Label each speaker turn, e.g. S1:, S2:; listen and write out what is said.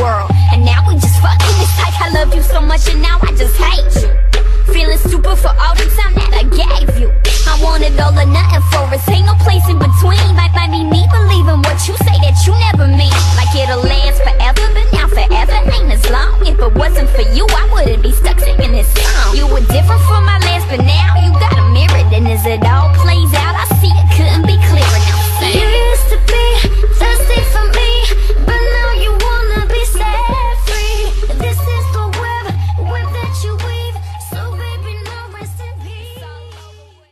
S1: world. And now we just fucking It's like I love you so much and now I just hate you. Feeling stupid for all the time that I gave you. I wanted